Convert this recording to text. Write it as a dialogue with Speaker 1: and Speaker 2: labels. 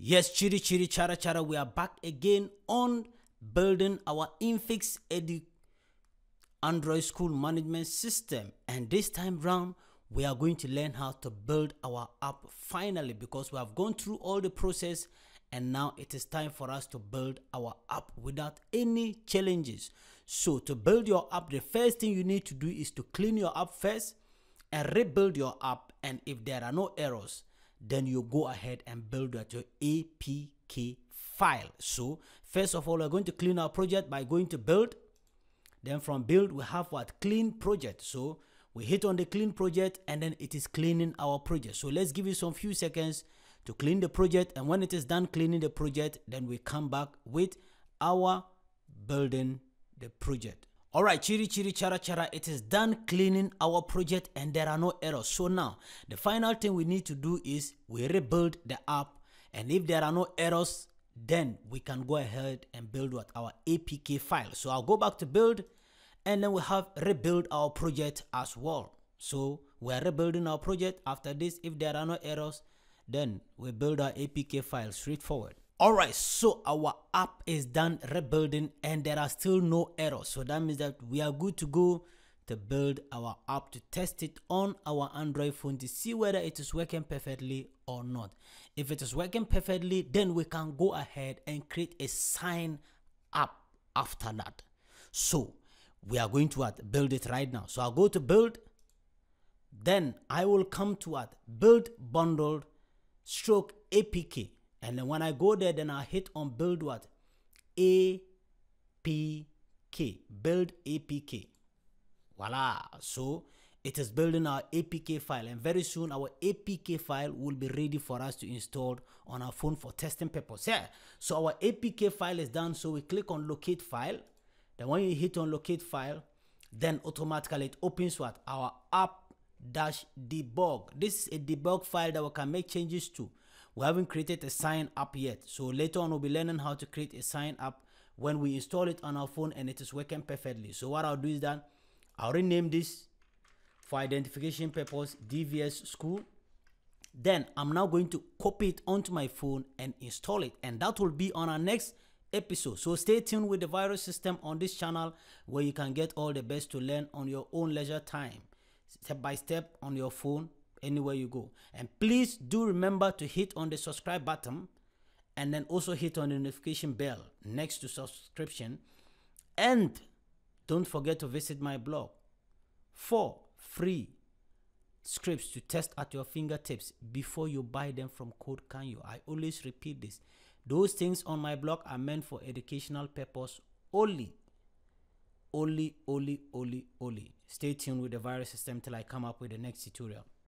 Speaker 1: Yes, chiri chiri chara chara, we are back again on building our Infix Edu Android school management system. And this time round, we are going to learn how to build our app finally because we have gone through all the process and now it is time for us to build our app without any challenges. So to build your app, the first thing you need to do is to clean your app first and rebuild your app. And if there are no errors, then you go ahead and build at your APK file. So first of all, we're going to clean our project by going to build. Then from build, we have what clean project. So we hit on the clean project and then it is cleaning our project. So let's give you some few seconds to clean the project. And when it is done cleaning the project, then we come back with our building the project. All right, chiri chiri chara chara, it is done cleaning our project and there are no errors. So now the final thing we need to do is we rebuild the app and if there are no errors, then we can go ahead and build what our APK file. So I'll go back to build and then we have rebuild our project as well. So we're rebuilding our project. After this, if there are no errors, then we build our APK file straightforward. Alright, so our app is done rebuilding and there are still no errors. So that means that we are good to go to build our app to test it on our Android phone to see whether it is working perfectly or not. If it is working perfectly, then we can go ahead and create a sign up after that. So we are going to build it right now. So I'll go to build, then I will come to what build bundled stroke APK and then when I go there, then I hit on build what? APK. Build APK. Voila. So it is building our APK file and very soon our APK file will be ready for us to install on our phone for testing purpose. Yeah. So our APK file is done. So we click on locate file. Then when you hit on locate file, then automatically it opens what? Our app dash debug. This is a debug file that we can make changes to we haven't created a sign up yet. So later on we'll be learning how to create a sign up when we install it on our phone and it is working perfectly. So what i'll do is that i'll rename this for identification purpose dvs school. Then i'm now going to copy it onto my phone and install it. And that will be on our next episode. So stay tuned with Da-viruz system on this channel where you can get all the best to learn on your own leisure time step by step on your phone anywhere you go. And please do remember to hit on the subscribe button and then also hit on the notification bell next to subscription. And don't forget to visit my blog for free scripts to test at your fingertips before you buy them from CodeCanyon. I always repeat this. Those things on my blog are meant for educational purpose only. Only, only, only, only. Stay tuned with Da-viruz system till I come up with the next tutorial.